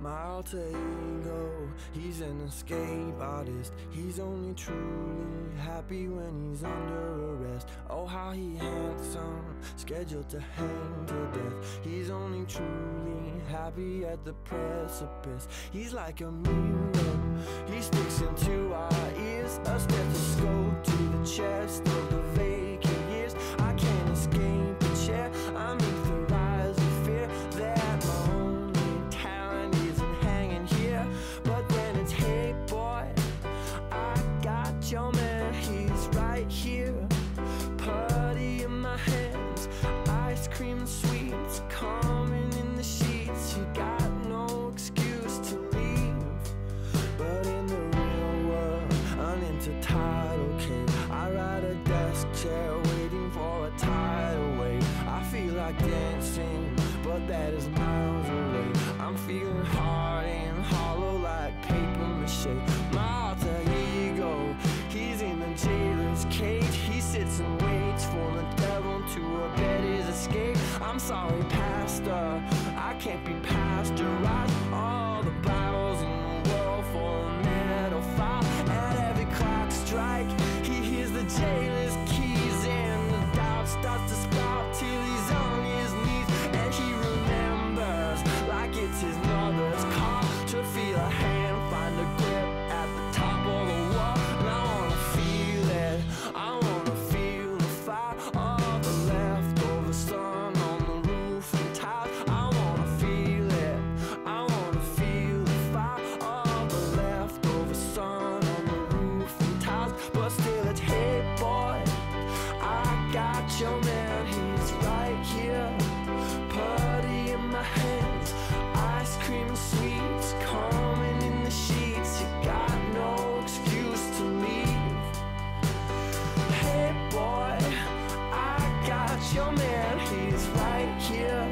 My alter ego, he's an escape artist. He's only truly happy when he's under arrest. Oh, how he handsome, scheduled to hang to death. He's only truly happy at the precipice. He's like a mirror, he sticks into our ears. A stethoscope to the chest Your man, he's right here. Putty in my hands, ice cream and sweets coming in the sheets. You got no excuse to leave. But in the real world, an intertidal cave, I ride a desk chair waiting for a tidal wave. I feel like dancing, but that is miles away. I'm feeling abet his escape. I'm sorry, Pastor, I can't be pasteurized. right here. Party in my hands, ice cream and sweets, calming in the sheets. You got no excuse to leave. Hey boy, I got your man, he's right here.